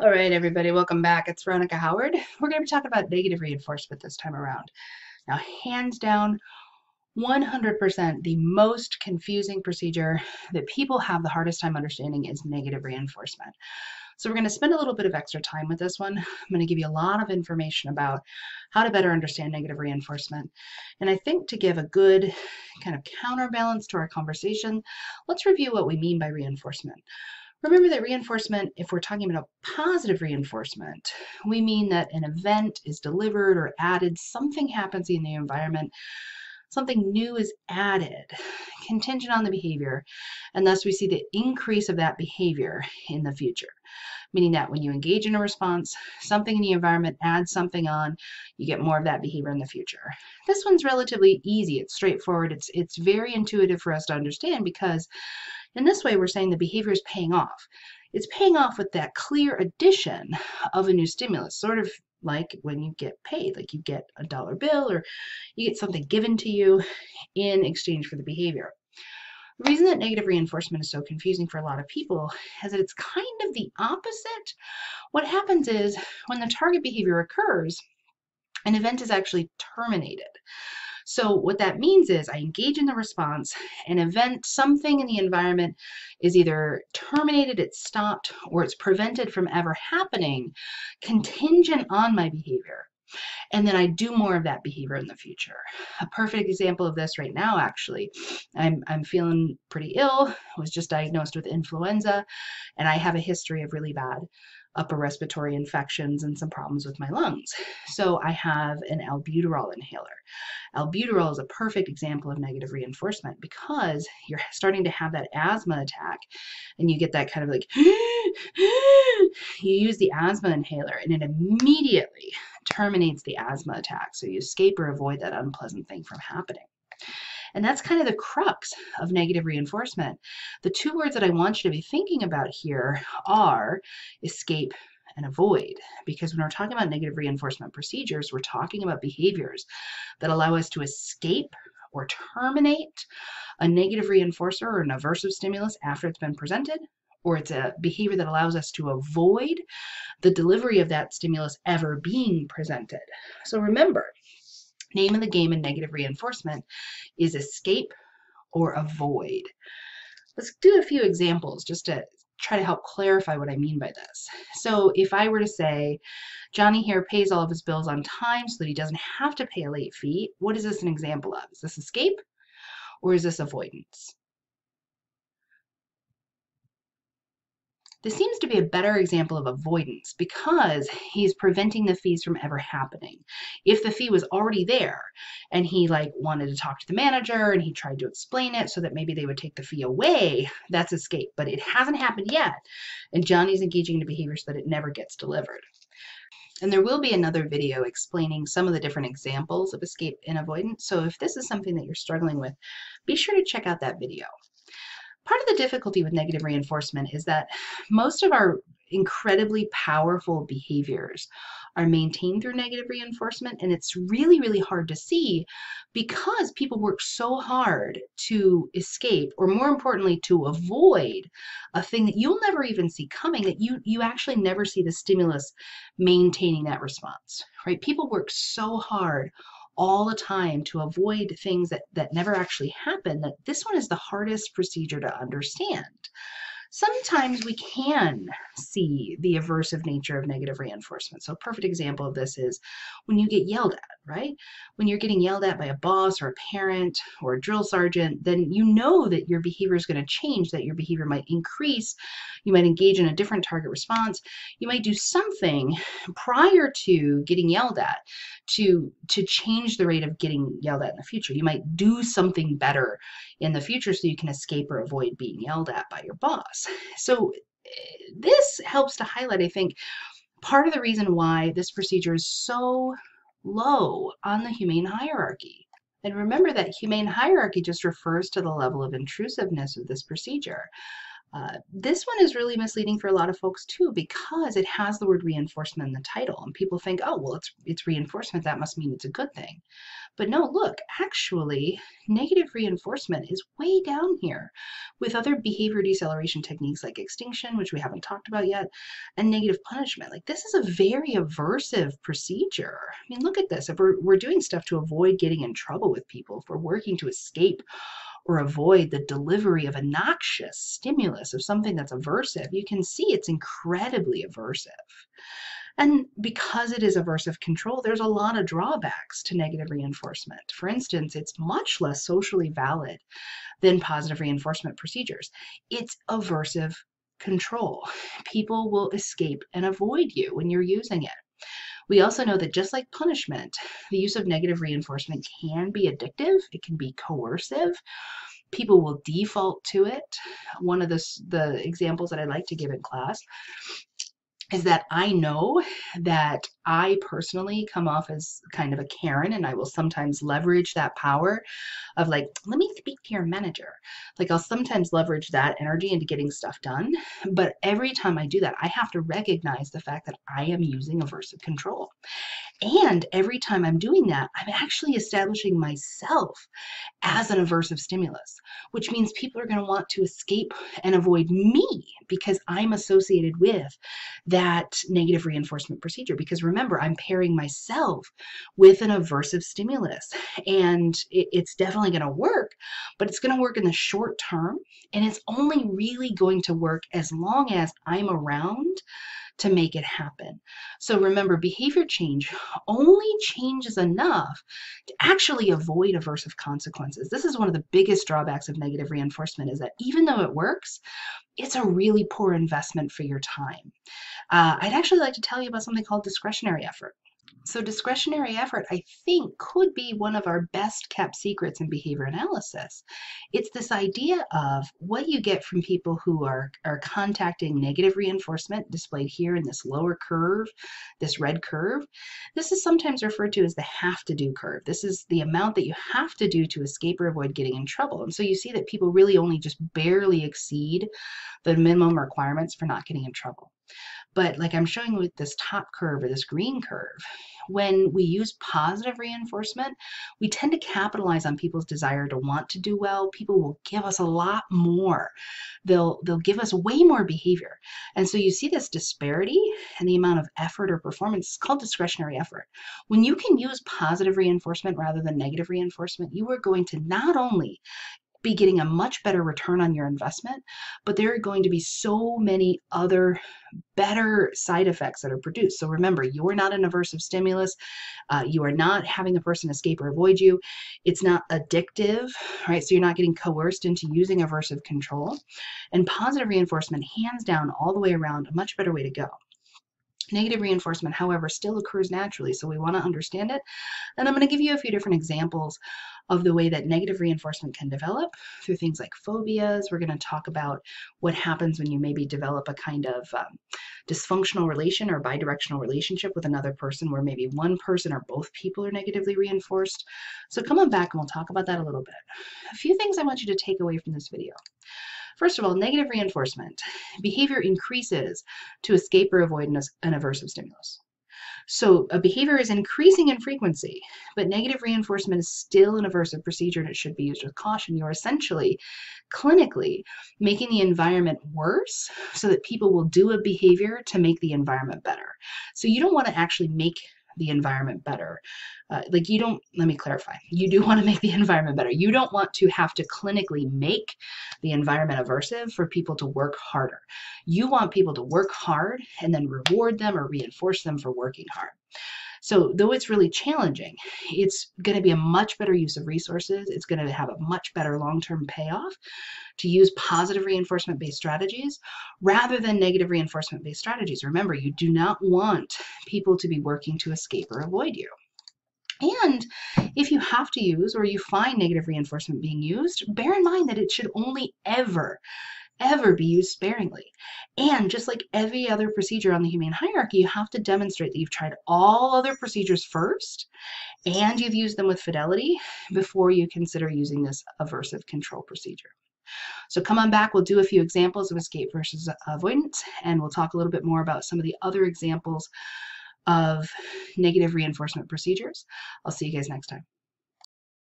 All right, everybody, welcome back. It's Veronica Howard. We're going to be talking about negative reinforcement this time around. Now, hands down, 100% the most confusing procedure that people have the hardest time understanding is negative reinforcement. So we're going to spend a little bit of extra time with this one. I'm going to give you a lot of information about how to better understand negative reinforcement. And I think to give a good kind of counterbalance to our conversation, let's review what we mean by reinforcement. Remember that reinforcement, if we're talking about a positive reinforcement, we mean that an event is delivered or added, something happens in the environment something new is added, contingent on the behavior, and thus we see the increase of that behavior in the future. Meaning that when you engage in a response, something in the environment adds something on, you get more of that behavior in the future. This one's relatively easy, it's straightforward, it's, it's very intuitive for us to understand because in this way we're saying the behavior is paying off. It's paying off with that clear addition of a new stimulus, sort of like when you get paid, like you get a dollar bill or you get something given to you in exchange for the behavior. The reason that negative reinforcement is so confusing for a lot of people is that it's kind of the opposite. What happens is when the target behavior occurs, an event is actually terminated. So what that means is I engage in the response, an event, something in the environment is either terminated, it's stopped, or it's prevented from ever happening, contingent on my behavior. And then I do more of that behavior in the future. A perfect example of this right now, actually, I'm, I'm feeling pretty ill, was just diagnosed with influenza, and I have a history of really bad upper respiratory infections and some problems with my lungs. So I have an albuterol inhaler. Albuterol is a perfect example of negative reinforcement because you're starting to have that asthma attack and you get that kind of like, you use the asthma inhaler and it immediately terminates the asthma attack. So you escape or avoid that unpleasant thing from happening. And that's kind of the crux of negative reinforcement. The two words that I want you to be thinking about here are escape and avoid. Because when we're talking about negative reinforcement procedures, we're talking about behaviors that allow us to escape or terminate a negative reinforcer or an aversive stimulus after it's been presented, or it's a behavior that allows us to avoid the delivery of that stimulus ever being presented. So remember, name of the game in negative reinforcement is escape or avoid. Let's do a few examples just to try to help clarify what I mean by this. So if I were to say, Johnny here pays all of his bills on time so that he doesn't have to pay a late fee, what is this an example of? Is this escape or is this avoidance? This seems to be a better example of avoidance because he's preventing the fees from ever happening. If the fee was already there and he like wanted to talk to the manager and he tried to explain it so that maybe they would take the fee away, that's escape. But it hasn't happened yet. And Johnny's engaging in a behavior so that it never gets delivered. And there will be another video explaining some of the different examples of escape and avoidance. So if this is something that you're struggling with, be sure to check out that video. Part of the difficulty with negative reinforcement is that most of our incredibly powerful behaviors are maintained through negative reinforcement and it's really really hard to see because people work so hard to escape or more importantly to avoid a thing that you'll never even see coming that you you actually never see the stimulus maintaining that response right? People work so hard all the time to avoid things that, that never actually happen, that this one is the hardest procedure to understand. Sometimes we can see the aversive nature of negative reinforcement. So a perfect example of this is when you get yelled at, right? When you're getting yelled at by a boss or a parent or a drill sergeant, then you know that your behavior is going to change, that your behavior might increase. You might engage in a different target response. You might do something prior to getting yelled at to, to change the rate of getting yelled at in the future. You might do something better in the future so you can escape or avoid being yelled at by your boss. So eh, this helps to highlight, I think, part of the reason why this procedure is so low on the humane hierarchy. And remember that humane hierarchy just refers to the level of intrusiveness of this procedure. Uh, this one is really misleading for a lot of folks too because it has the word reinforcement in the title, and people think, oh, well, it's it's reinforcement. That must mean it's a good thing. But no, look, actually, negative reinforcement is way down here with other behavior deceleration techniques like extinction, which we haven't talked about yet, and negative punishment. Like this is a very aversive procedure. I mean, look at this. If we're, we're doing stuff to avoid getting in trouble with people, if we're working to escape or avoid the delivery of a noxious stimulus of something that's aversive, you can see it's incredibly aversive. And because it is aversive control, there's a lot of drawbacks to negative reinforcement. For instance, it's much less socially valid than positive reinforcement procedures. It's aversive control. People will escape and avoid you when you're using it. We also know that just like punishment, the use of negative reinforcement can be addictive, it can be coercive. People will default to it. One of the, the examples that I like to give in class is that I know that I personally come off as kind of a Karen and I will sometimes leverage that power of like, let me speak to your manager. Like I'll sometimes leverage that energy into getting stuff done. But every time I do that, I have to recognize the fact that I am using aversive control. And every time I'm doing that, I'm actually establishing myself as an aversive stimulus, which means people are going to want to escape and avoid me because I'm associated with that negative reinforcement procedure. Because remember, I'm pairing myself with an aversive stimulus, and it, it's definitely going to work, but it's going to work in the short term, and it's only really going to work as long as I'm around to make it happen. So remember, behavior change only changes enough to actually avoid aversive consequences. This is one of the biggest drawbacks of negative reinforcement is that even though it works, it's a really poor investment for your time. Uh, I'd actually like to tell you about something called discretionary effort. So discretionary effort, I think, could be one of our best kept secrets in behavior analysis. It's this idea of what you get from people who are, are contacting negative reinforcement displayed here in this lower curve, this red curve. This is sometimes referred to as the have to do curve. This is the amount that you have to do to escape or avoid getting in trouble. And so you see that people really only just barely exceed the minimum requirements for not getting in trouble. But like I'm showing with this top curve or this green curve, when we use positive reinforcement, we tend to capitalize on people's desire to want to do well. People will give us a lot more. They'll they'll give us way more behavior. And so you see this disparity in the amount of effort or performance. It's called discretionary effort. When you can use positive reinforcement rather than negative reinforcement, you are going to not only be getting a much better return on your investment, but there are going to be so many other better side effects that are produced. So remember, you are not an aversive stimulus. Uh, you are not having a person escape or avoid you. It's not addictive, right? So you're not getting coerced into using aversive control. And positive reinforcement, hands down, all the way around, a much better way to go. Negative reinforcement, however, still occurs naturally, so we want to understand it. And I'm going to give you a few different examples of the way that negative reinforcement can develop through things like phobias. We're going to talk about what happens when you maybe develop a kind of um, dysfunctional relation or bidirectional relationship with another person where maybe one person or both people are negatively reinforced. So come on back and we'll talk about that a little bit. A few things I want you to take away from this video. First of all, negative reinforcement. Behavior increases to escape or avoid an, aversive stimulus. So a behavior is increasing in frequency, but negative reinforcement is still an aversive procedure and it should be used with caution. You're essentially clinically making the environment worse so that people will do a behavior to make the environment better. So you don't want to actually make the environment better. Uh, like you don't, let me clarify, you do want to make the environment better. You don't want to have to clinically make the environment aversive for people to work harder. You want people to work hard and then reward them or reinforce them for working hard. So though it's really challenging, it's going to be a much better use of resources. It's going to have a much better long-term payoff to use positive reinforcement-based strategies rather than negative reinforcement-based strategies. Remember, you do not want people to be working to escape or avoid you. And if you have to use or you find negative reinforcement being used, bear in mind that it should only ever ever be used sparingly. And just like every other procedure on the humane hierarchy, you have to demonstrate that you've tried all other procedures first and you've used them with fidelity before you consider using this aversive control procedure. So come on back, we'll do a few examples of escape versus avoidance, and we'll talk a little bit more about some of the other examples of negative reinforcement procedures. I'll see you guys next time.